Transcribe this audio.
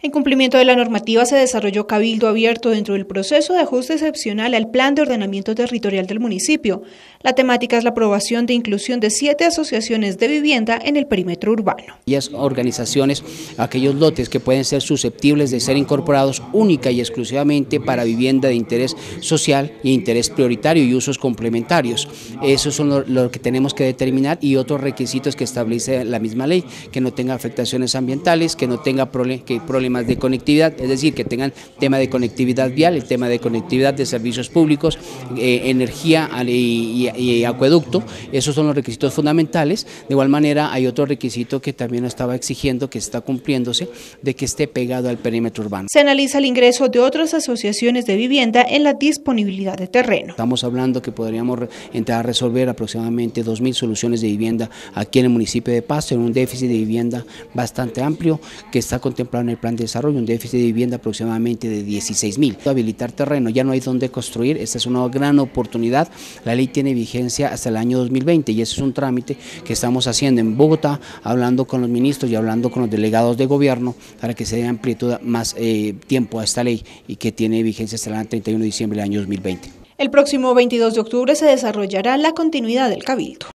En cumplimiento de la normativa se desarrolló cabildo abierto dentro del proceso de ajuste excepcional al Plan de Ordenamiento Territorial del municipio. La temática es la aprobación de inclusión de siete asociaciones de vivienda en el perímetro urbano. Aquellas organizaciones, aquellos lotes que pueden ser susceptibles de ser incorporados única y exclusivamente para vivienda de interés social y interés prioritario y usos complementarios. Esos son lo, que tenemos que determinar y otros requisitos que establece la misma ley, que no tenga afectaciones ambientales, que no tenga problemas de conectividad, es decir, que tengan tema de conectividad vial, el tema de conectividad de servicios públicos, eh, energía y, acueducto, esos son los requisitos fundamentales. De igual manera, hay otro requisito que también estaba exigiendo, que está cumpliéndose, de que esté pegado al perímetro urbano. Se analiza el ingreso de otras asociaciones de vivienda en la disponibilidad de terreno. Estamos hablando que podríamos entrar a resolver aproximadamente 2.000 soluciones de vivienda aquí en el municipio de Pasto, en un déficit de vivienda bastante amplio que está contemplado en el plan desarrollo, un déficit de vivienda aproximadamente de 16 mil. Habilitar terreno, ya no hay dónde construir, esta es una gran oportunidad. La ley tiene vigencia hasta el año 2020 y ese es un trámite que estamos haciendo en Bogotá, hablando con los ministros y hablando con los delegados de gobierno para que se dé amplitud más eh, tiempo a esta ley y que tiene vigencia hasta el 31 de diciembre del año 2020. El próximo 22 de octubre se desarrollará la continuidad del Cabildo.